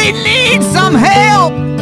We need some help!